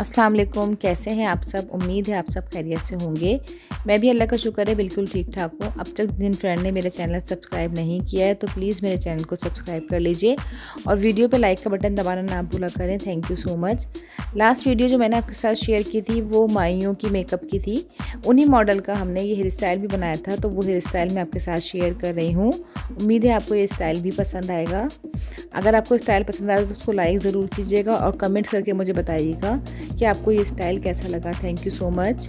अस्सलाम वालेकुम, कैसे हैं आप सब? उम्मीद है आप सब खैरियत से होंगे। मैं भी अल्लाह का शुक्र है, बिल्कुल ठीक ठाक हूँ। अब तक जिन फ्रेंड ने मेरा चैनल सब्सक्राइब नहीं किया है तो प्लीज़ मेरे चैनल को सब्सक्राइब कर लीजिए और वीडियो पे लाइक का बटन दबाना ना भूला करें। Thank you so much last video जो मैंने आपके साथ शेयर की थी, वो माइयों की मेकअप की थी। उन्हीं मॉडल का हमने ये हेयर स्टाइल भी बनाया था तो वो हेयर स्टाइल मैं आपके साथ शेयर कर रही हूँ। उम्मीद है आपको ये स्टाइल भी पसंद आएगा। अगर आपको स्टाइल पसंद आए तो उसको लाइक ज़रूर कीजिएगा और कमेंट करके मुझे बताइएगा। कि आपको ये स्टाइल कैसा लगा? Thank you so much